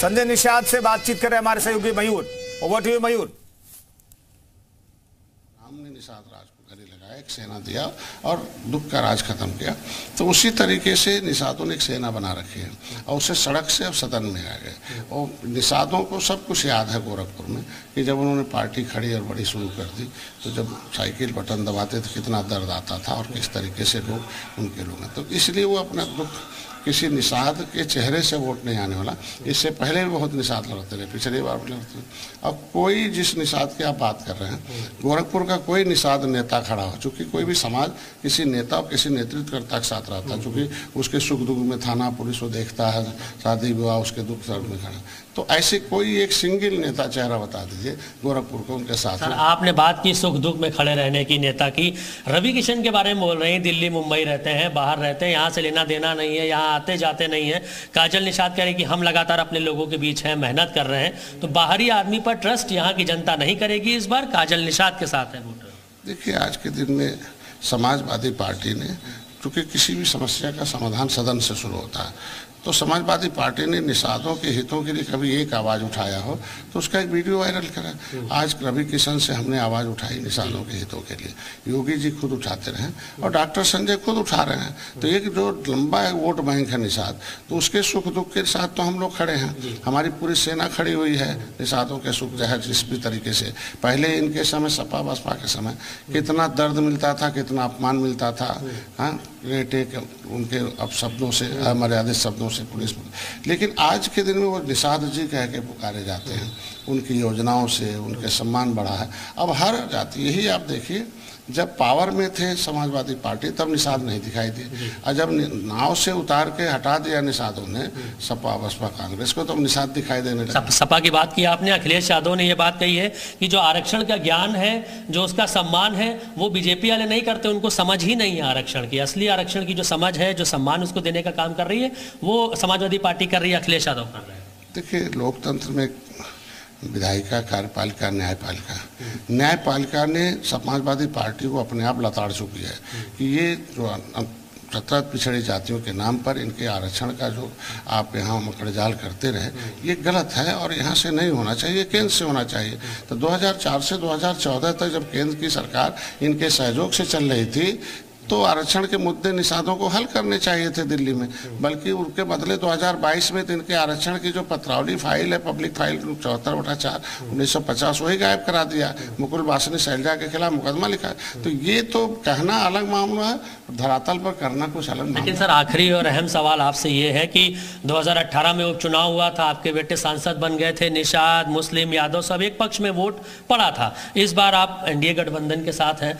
संजय निषाद से बातचीत करें हमारे सहयोगी Mayur. Over to you Mayur? हमने निषाद राज को गले लगाया, एक सेना दिया और दुख का राज खत्म किया। तो उसी तरीके से निषादों ने एक सेना बना रखी है और उसे सड़क से अब सदन में आ गए। और निषादों को सब कुछ याद है गोरखपुर में कि जब उन्होंने पार्टी खड़ी और बड़ी शुरू कर दी तो जब साइकिल बटन दबाते तो कितना दर्द आता था और किस तरीके से लोग उनके लोग हैं तो इसलिए वो अपना दुख किसी निषाद के चेहरे से वोट नहीं आने वाला। इससे पहले भी बहुत निषाद लड़ते रहे पिछली बार भी लड़ते रहे। अब कोई जिस निषाद की आप बात कर रहे हैं गोरखपुर का कोई निषाद नेता खड़ा हो चूँकि कोई भी समाज किसी नेता और किसी नेतृत्वकर्ता के साथ रहता है चूँकि उसके सुख दुख में थाना पुलिस वो देखता है शादी विवाह उसके दुख दर्द में खड़ा तो ऐसे कोई एक सिंगल नेता चेहरा बता दीजिए गोरखपुर को उनके साथ सर आपने बात की सुख दुख में खड़े रहने की नेता की। रवि किशन के बारे में बोल रहे हैं दिल्ली मुंबई रहते हैं बाहर रहते हैं यहाँ से लेना देना नहीं है यहाँ आते जाते नहीं है। काजल निषाद कह रहे कि हम लगातार अपने लोगों के बीच हैं, मेहनत कर रहे हैं। तो बाहरी आदमी पर ट्रस्ट यहाँ की जनता नहीं करेगी इस बार। काजल निषाद के साथ है वोटर। देखिए, आज के दिन में समाजवादी पार्टी ने क्योंकि किसी भी समस्या का समाधान सदन से शुरू होता है तो समाजवादी पार्टी ने निषादों के हितों के लिए कभी एक आवाज़ उठाया हो तो उसका एक वीडियो वायरल करा। आज रवि किशन से हमने आवाज़ उठाई निषादों के हितों के लिए। योगी जी खुद उठाते रहे और डॉक्टर संजय खुद उठा रहे हैं। तो एक जो लंबा वोट बैंक है निषाद तो उसके सुख दुख के साथ तो हम लोग खड़े हैं। हमारी पूरी सेना खड़ी हुई है निषादों के सुख जहर जिस भी तरीके से। पहले इनके समय सपा बसपा के समय कितना दर्द मिलता था कितना अपमान मिलता था हाँ? रेटे उनके अब शब्दों से मर्यादित शब्दों से पुलिस लेकिन आज के दिन में वो निषाद जी कह के पुकारे जाते हैं। उनकी योजनाओं से उनके सम्मान बढ़ा है। अब हर जाति यही आप देखिए जब पावर में थे समाजवादी पार्टी तब निषाद नहीं दिखाई दिए और जब नाव से उतार के हटा दिया निषादों ने सपा बसपा कांग्रेस को तब निषाद दिखाई देने लगे। सप, सपा की बात की आपने अखिलेश यादव ने यह बात कही है कि जो आरक्षण का ज्ञान है जो उसका सम्मान है वो बीजेपी वाले नहीं करते उनको समझ ही नहीं है आरक्षण की। असली आरक्षण की जो समझ है, जो सम्मान उसको देने का काम कर रही है, वो समाजवादी पार्टी कर रही है, अखिलेश यादव कर रहे हैं। देखिए, लोकतंत्र में विधायिका, कार्यपालिका, न्यायपालिका। न्यायपालिका ने समाजवादी पार्टी को अपने आप लताड़ चुकी है। कि ये जो सत्रह पिछड़ी जातियों के नाम पर इनके आरक्षण का जो आप यहाँ मकड़जाल करते रहे, ये गलत है और यहाँ से नहीं होना चाहिए, केंद्र से होना चाहिए। तो 2004 से 2014 तक जब केंद्र की सरकार इनके सहयोग से चल रही थी तो आरक्षण के मुद्दे निषादों को हल करने चाहिए थे दिल्ली में। बल्कि उनके बदले 2022 में तो इनके आरक्षण की जो पत्रावली फ़ाइल है पब्लिक फ़ाइल चौहत्तर बटा चार उन्नीस सौ पचास वही गायब करा दिया मुकुल वासनी शैलजा के खिलाफ मुकदमा लिखा तो ये तो कहना अलग मामला है धरातल पर करना कुछ अलग लेकिन सर आखिरी और अहम सवाल आपसे ये है कि 2018 में उपचुनाव हुआ था आपके बेटे सांसद बन गए थे निषाद मुस्लिम यादव सब एक पक्ष में वोट पड़ा था। इस बार आप एनडीए गठबंधन के साथ हैं।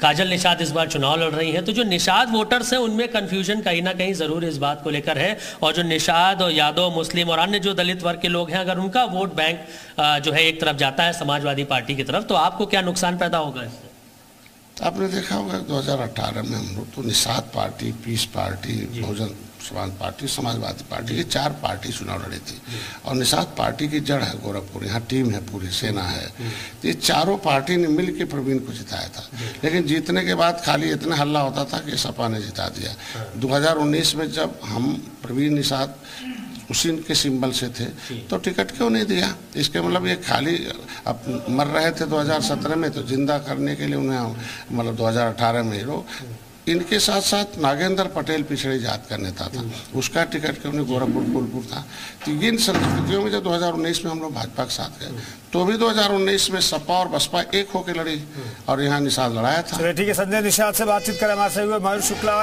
काजल निषाद इस बार चुनाव लड़ रही हैं। तो जो निषाद वोटर्स हैं, उनमें कन्फ्यूज़न कहीं ना कहीं ज़रूर इस बात को लेकर है। और जो निषाद और यादव, मुस्लिम और अन्य जो दलित वर्ग के लोग हैं, अगर उनका वोट बैंक जो है एक तरफ़ जाता है समाजवादी पार्टी की तरफ़ तो आपको क्या नुकसान पैदा होगा इससे? आपने देखा होगा 2018 में हम लोग तो Nishad party peace party Bahujan Samaj party Samajwadi party ये चार पार्टी चुनाव लड़ी थी। और निषाद पार्टी की जड़ है गोरखपुर यहाँ टीम है पूरी सेना है। तो ये चारों पार्टी ने मिल के प्रवीण को जिताया था। लेकिन जीतने के बाद खाली इतना हल्ला होता था कि सपा ने जिता दिया। 2019 में जब हम प्रवीण निषाद उसी के सिंबल से थे। तो टिकट क्यों नहीं दिया? इसके मतलब ये खाली अब मर रहे थे 2017 में तो ज़िंदा करने के लिए उन्हें मतलब 2018 में लोग इनके साथ साथ नागेंद्र पटेल पिछड़ी जात का नेता था। उसका टिकट क्यों नहीं? गोरखपुर फूलपुर था। तो इन संस्कृतियों में जब 2019 में हम लोग भाजपा के साथ गए तो भी 2019 में सपा और बसपा एक होकर लड़ी और यहाँ निषाद लड़ाया था। ठीक है संजय निषाद से बातचीत करें। हमारे मयूर शुक्ला